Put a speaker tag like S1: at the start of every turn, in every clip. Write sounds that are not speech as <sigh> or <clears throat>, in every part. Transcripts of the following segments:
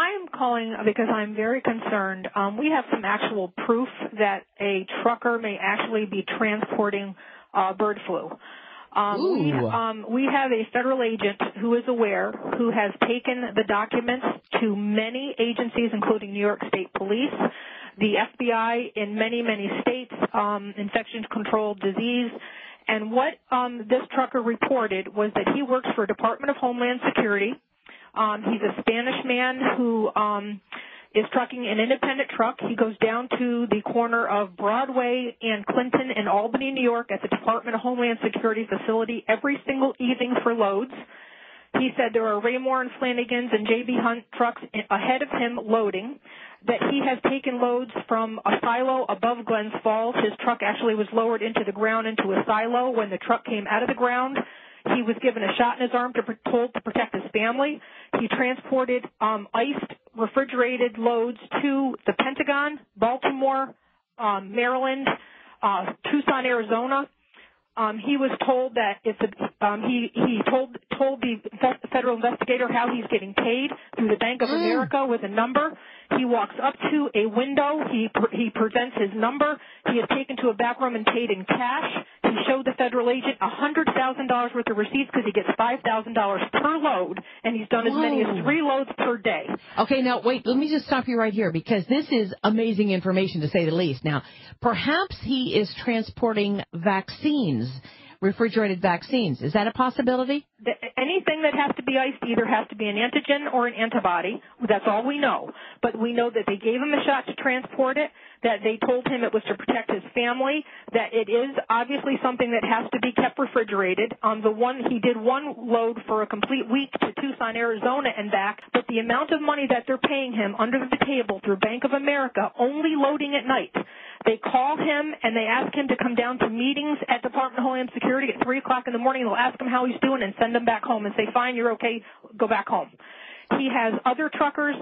S1: I'm calling because I'm very concerned. Um, we have some actual proof that a trucker may actually be transporting uh, bird flu. Um, we, um, we have a federal agent who is aware, who has taken the documents to many agencies, including New York State Police, the FBI in many, many states, um, infection control disease. And what um, this trucker reported was that he works for Department of Homeland Security. Um, he's a Spanish man who um, is trucking an independent truck. He goes down to the corner of Broadway and Clinton in Albany, New York at the Department of Homeland Security facility every single evening for loads. He said there are Raymour and Flanagan's and JB Hunt trucks ahead of him loading, that he has taken loads from a silo above Glens Falls. His truck actually was lowered into the ground into a silo. When the truck came out of the ground, he was given a shot in his arm to told to protect his family. He transported um, iced refrigerated loads to the Pentagon, Baltimore, um, Maryland, uh, Tucson, Arizona. Um, he was told that if a, um, he he told told the federal investigator how he's getting paid through the Bank of mm. America with a number. He walks up to a window. He he presents his number. He is taken to a back room and paid in cash. He showed the federal agent a hundred thousand dollars worth of receipts because he gets five thousand dollars per load, and he's done as Whoa. many as three loads per day.
S2: Okay, now wait. Let me just stop you right here because this is amazing information to say the least. Now, perhaps he is transporting vaccines refrigerated vaccines. Is that a possibility?
S1: Anything that has to be iced either has to be an antigen or an antibody. That's all we know. But we know that they gave him a shot to transport it, that they told him it was to protect his family, that it is obviously something that has to be kept refrigerated. On the one, he did one load for a complete week to Tucson, Arizona and back, but the amount of money that they're paying him under the table through Bank of America, only loading at night, they call him and they ask him to come down to meetings at Department of Homeland Security at 3 o'clock in the morning. They'll ask him how he's doing and send him back home and say, fine, you're okay, go back home. He has other truckers.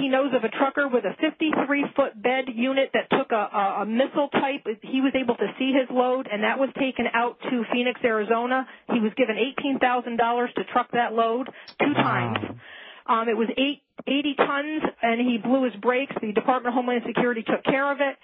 S1: He knows of a trucker with a 53 foot bed unit that took a, a, a missile type. He was able to see his load, and that was taken out to Phoenix, Arizona. He was given $18,000 to truck that load two times. Um, it was eight, 80 tons, and he blew his brakes. The Department of Homeland Security took care of it.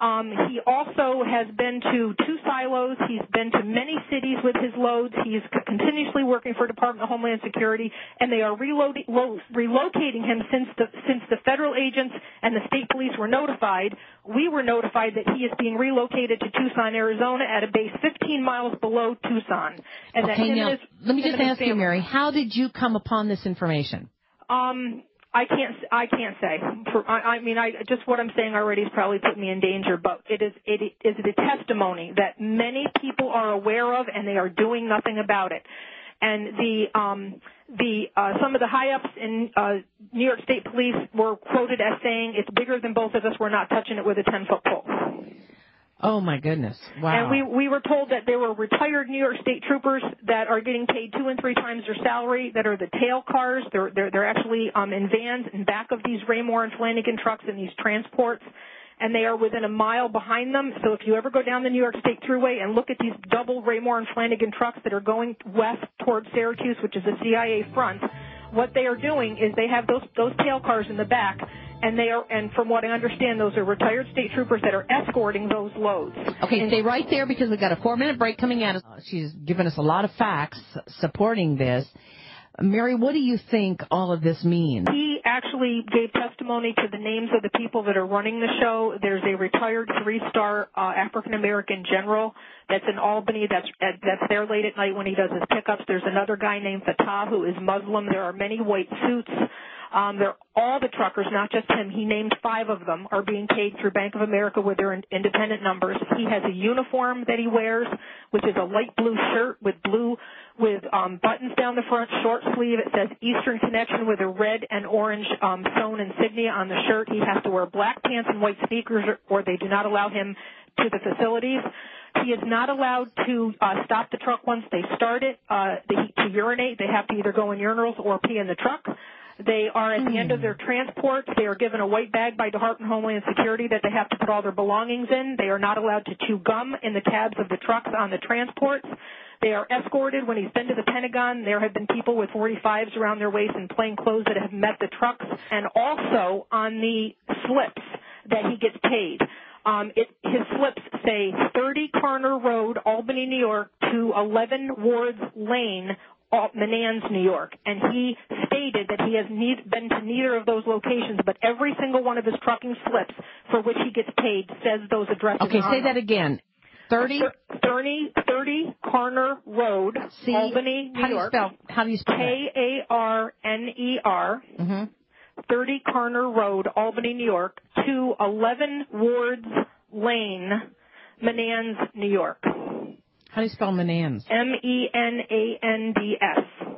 S1: Um, he also has been to two silos. He's been to many cities with his loads. He's continuously working for Department of Homeland Security, and they are reloading, lo- relocating him since the since the federal agents and the state police were notified. We were notified that he is being relocated to Tucson, Arizona, at a base 15 miles below Tucson.
S2: And okay, now his, let me just ask you, Mary, how did you come upon this information?
S1: Um, I can't. I can't say. I, mean, I just what I'm saying already has probably put me in danger. But it is. It is a testimony that many people are aware of, and they are doing nothing about it. And the um, the uh, some of the high ups in uh, New York State Police were quoted as saying, "It's bigger than both of us. We're not touching it with a 10 foot pole."
S2: Oh my goodness! Wow.
S1: And we we were told that there were retired New York State troopers that are getting paid two and three times their salary. That are the tail cars. They're they're they're actually um, in vans in back of these Raymour and Flanagan trucks and these transports, and they are within a mile behind them. So if you ever go down the New York State Thruway and look at these double Raymour and Flanagan trucks that are going west towards Syracuse, which is a CIA front, what they are doing is they have those those tail cars in the back and they are, and from what I understand, those are retired state troopers that are escorting those loads.
S2: Okay,
S1: and
S2: stay right there because we've got a four-minute break coming at us. She's given us a lot of facts supporting this. Mary, what do you think all of this means?
S1: He actually gave testimony to the names of the people that are running the show. There's a retired three-star uh, African American general that's in Albany. That's that's there late at night when he does his pickups. There's another guy named Fatah who is Muslim. There are many white suits. Um, they're all the truckers, not just him. He named five of them are being paid through Bank of America with their independent numbers. He has a uniform that he wears, which is a light blue shirt with blue with um, buttons down the front, short sleeve. It says Eastern Connection with a red and orange um, sewn insignia on the shirt. He has to wear black pants and white sneakers, or they do not allow him to the facilities. He is not allowed to uh, stop the truck once they start it. Uh, to urinate, they have to either go in urinals or pee in the truck. They are at the end of their transport. They are given a white bag by Department of Homeland Security that they have to put all their belongings in. They are not allowed to chew gum in the cabs of the trucks on the transports. They are escorted when he's been to the Pentagon. There have been people with 45s around their waist in plain clothes that have met the trucks, and also on the slips that he gets paid. Um, it, his slips say 30 Karner Road, Albany, New York, to 11 Wards Lane, Menands, New York, and he stated that he has need, been to neither of those locations, but every single one of his trucking slips for which he gets paid says those addresses.
S2: Okay, say that again. 30?
S1: 30, 30 Karner Road, Albany, New
S2: how
S1: York.
S2: Do you spell, how do you spell
S1: K-A-R-N-E-R.
S2: Mm-hmm.
S1: 30 Karner Road, Albany, New York, to 11 Wards Lane, Menands, New York.
S2: How do you spell Menands?
S1: M-E-N-A-N-D-S.
S2: okay.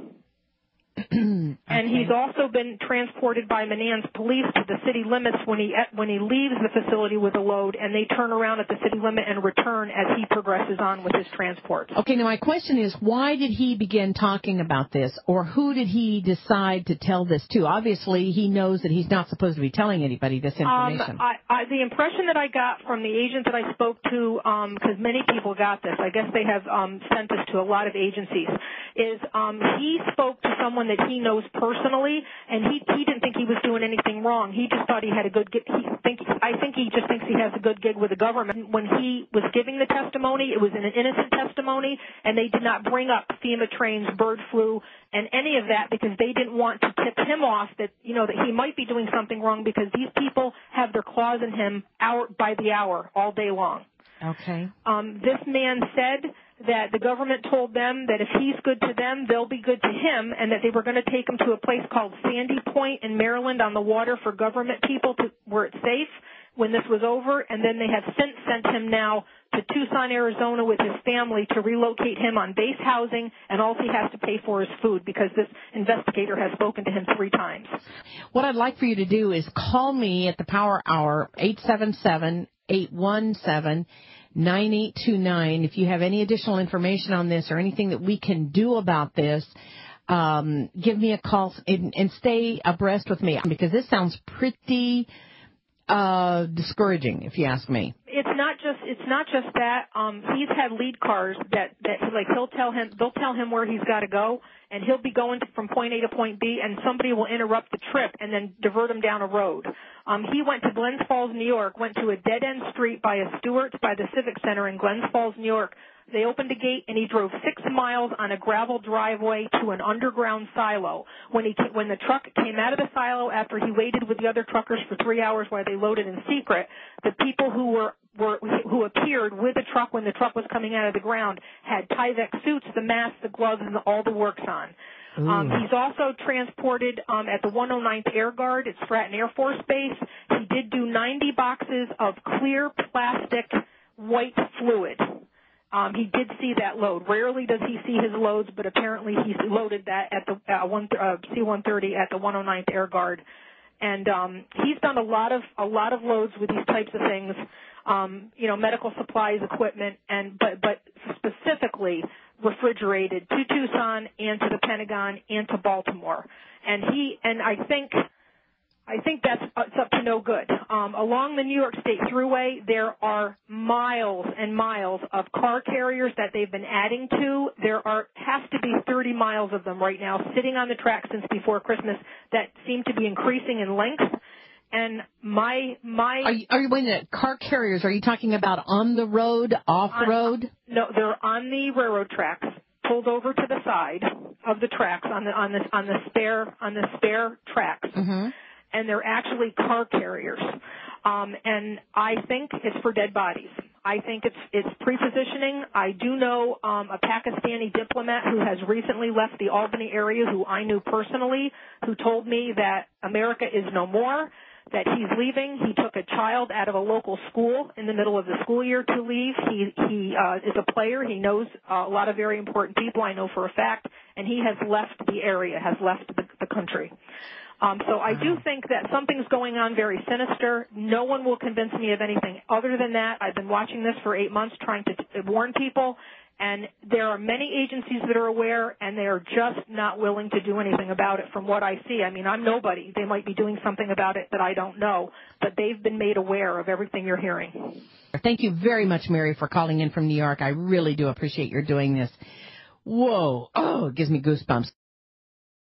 S2: <clears throat>
S1: And he's also been transported by Menands police to the city limits when he when he leaves the facility with a load, and they turn around at the city limit and return as he progresses on with his transport.
S2: Okay, now my question is, why did he begin talking about this, or who did he decide to tell this to? Obviously, he knows that he's not supposed to be telling anybody this information.
S1: Um, I, I, the impression that I got from the agent that I spoke to, because um, many people got this, I guess they have um, sent this to a lot of agencies, is um, he spoke to someone that he knows personally, and he he didn't think he was doing anything wrong. He just thought he had a good. He think I think he just thinks he has a good gig with the government. When he was giving the testimony, it was an innocent testimony, and they did not bring up FEMA trains, bird flu, and any of that because they didn't want to tip him off that you know that he might be doing something wrong because these people have their claws in him hour by the hour all day long.
S2: Okay.
S1: Um, this man said that the government told them that if he's good to them, they'll be good to him, and that they were going to take him to a place called Sandy Point in Maryland on the water for government people to where it's safe when this was over, and then they have since sent him now to Tucson, Arizona with his family to relocate him on base housing, and all he has to pay for is food because this investigator has spoken to him three times.
S2: What I'd like for you to do is call me at the Power Hour, 877 817 9829. If you have any additional information on this or anything that we can do about this, um, give me a call and, and, stay abreast with me because this sounds pretty uh, discouraging, if you ask me.
S1: Not just it's not just that. Um, he's had lead cars that that like he'll tell him they'll tell him where he's got to go, and he'll be going from point A to point B, and somebody will interrupt the trip and then divert him down a road. Um, he went to Glens Falls, New York, went to a dead end street by a Stewart's by the Civic Center in Glens Falls, New York. They opened a gate and he drove six miles on a gravel driveway to an underground silo. When he when the truck came out of the silo after he waited with the other truckers for three hours while they loaded in secret, the people who were were who appeared with the truck when the truck was coming out of the ground had Tyvek suits, the mask, the gloves, and the, all the works on. Um, he's also transported um, at the 109th Air Guard at Stratton Air Force Base. He did do 90 boxes of clear plastic white fluid. Um, he did see that load. Rarely does he see his loads, but apparently he loaded that at the uh, one, uh, C-130 at the 109th Air Guard, and um, he's done a lot of a lot of loads with these types of things. Um, you know, medical supplies, equipment, and but but specifically refrigerated to Tucson and to the Pentagon and to Baltimore. And he and I think I think that's it's up to no good. Um, along the New York State Thruway, there are miles and miles of car carriers that they've been adding to. There are has to be 30 miles of them right now sitting on the track since before Christmas that seem to be increasing in length. And my my
S2: are you, are you when the car carriers? Are you talking about on the road, off road?
S1: No, they're on the railroad tracks, pulled over to the side of the tracks on the on the on the spare on the spare tracks.
S2: Mm-hmm
S1: and they're actually car carriers. Um, and I think it's for dead bodies. I think it's it's pre-positioning. I do know um, a Pakistani diplomat who has recently left the Albany area, who I knew personally, who told me that America is no more, that he's leaving. He took a child out of a local school in the middle of the school year to leave. He he uh, is a player. He knows uh, a lot of very important people. I know for a fact, and he has left the area, has left the, the country. Um, so I do think that something's going on very sinister. No one will convince me of anything other than that. I've been watching this for eight months, trying to warn people, and there are many agencies that are aware, and they are just not willing to do anything about it. From what I see, I mean, I'm nobody. They might be doing something about it that I don't know, but they've been made aware of everything you're hearing.
S2: Thank you very much, Mary, for calling in from New York. I really do appreciate your doing this. Whoa. Oh, it gives me goosebumps.